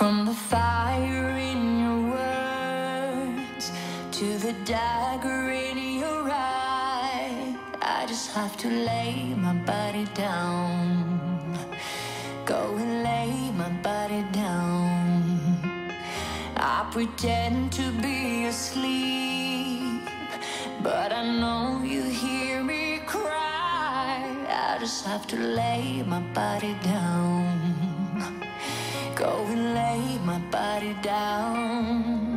From the fire in your words to the dagger in your eye, I just have to lay my body down. Go and lay my body down. I pretend to be asleep, but I know you hear me cry. I just have to lay my body down. Go and lay my body down.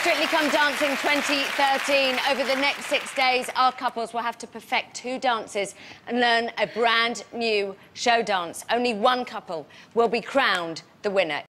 Strictly Come Dancing 2013. Over the next six days, our couples will have to perfect two dances and learn a brand new show dance. Only one couple will be crowned the winner.